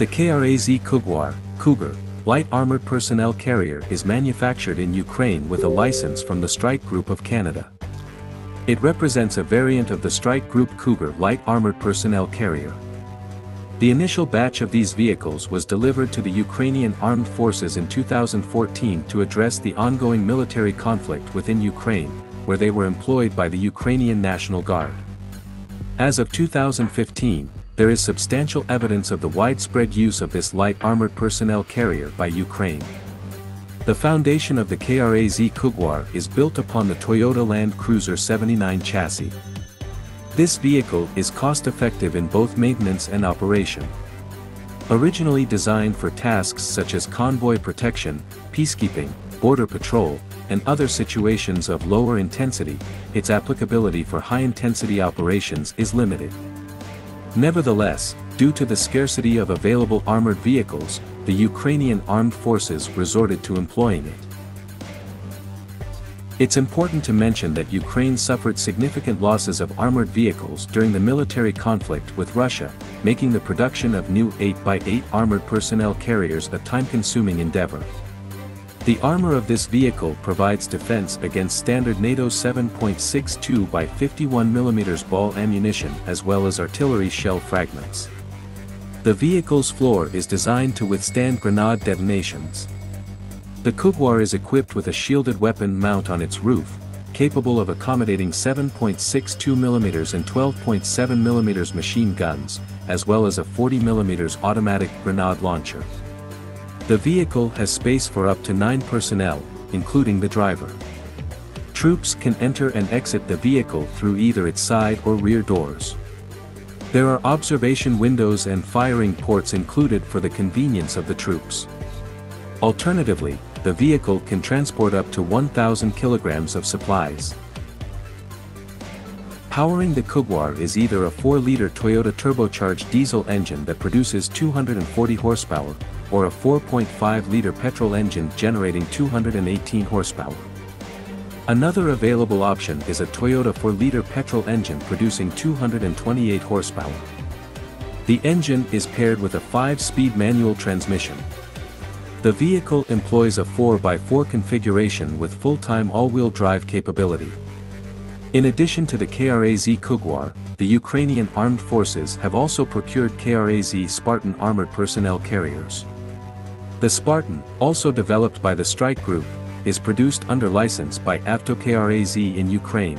The KRAZ Kuguar, Cougar, light armored personnel carrier is manufactured in Ukraine with a license from the Streit Group of Canada. It represents a variant of the Streit Group Cougar light armored personnel carrier. The initial batch of these vehicles was delivered to the Ukrainian armed forces in 2014 to address the ongoing military conflict within Ukraine, where they were employed by the Ukrainian National Guard. As of 2015, there is substantial evidence of the widespread use of this light armored personnel carrier by Ukraine. The foundation of the KRAZ Kuguar is built upon the Toyota Land Cruiser 79 chassis. This vehicle is cost-effective in both maintenance and operation. Originally designed for tasks such as convoy protection, peacekeeping, border patrol, and other situations of lower intensity, its applicability for high-intensity operations is limited. Nevertheless, due to the scarcity of available armored vehicles, the Ukrainian armed forces resorted to employing it. It's important to mention that Ukraine suffered significant losses of armored vehicles during the military conflict with Russia, making the production of new 8x8 armored personnel carriers a time-consuming endeavor. The armor of this vehicle provides defense against standard NATO 7.62 by 51 mm ball ammunition as well as artillery shell fragments. The vehicle's floor is designed to withstand grenade detonations. The Kuguar is equipped with a shielded weapon mount on its roof, capable of accommodating 7.62mm and 12.7mm machine guns, as well as a 40mm automatic grenade launcher. The vehicle has space for up to 9 personnel, including the driver. Troops can enter and exit the vehicle through either its side or rear doors. There are observation windows and firing ports included for the convenience of the troops. Alternatively, the vehicle can transport up to 1,000 kilograms of supplies. Powering the Kuguar is either a 4-liter Toyota turbocharged diesel engine that produces 240 horsepower, or a 4.5-liter petrol engine generating 218 horsepower. Another available option is a Toyota 4-liter petrol engine producing 228 horsepower. The engine is paired with a 5-speed manual transmission, the vehicle employs a 4x4 configuration with full-time all-wheel drive capability. In addition to the KRAZ Kuguar, the Ukrainian armed forces have also procured KRAZ Spartan armored personnel carriers. The Spartan, also developed by the Streit Group, is produced under license by Avto KRAZ in Ukraine,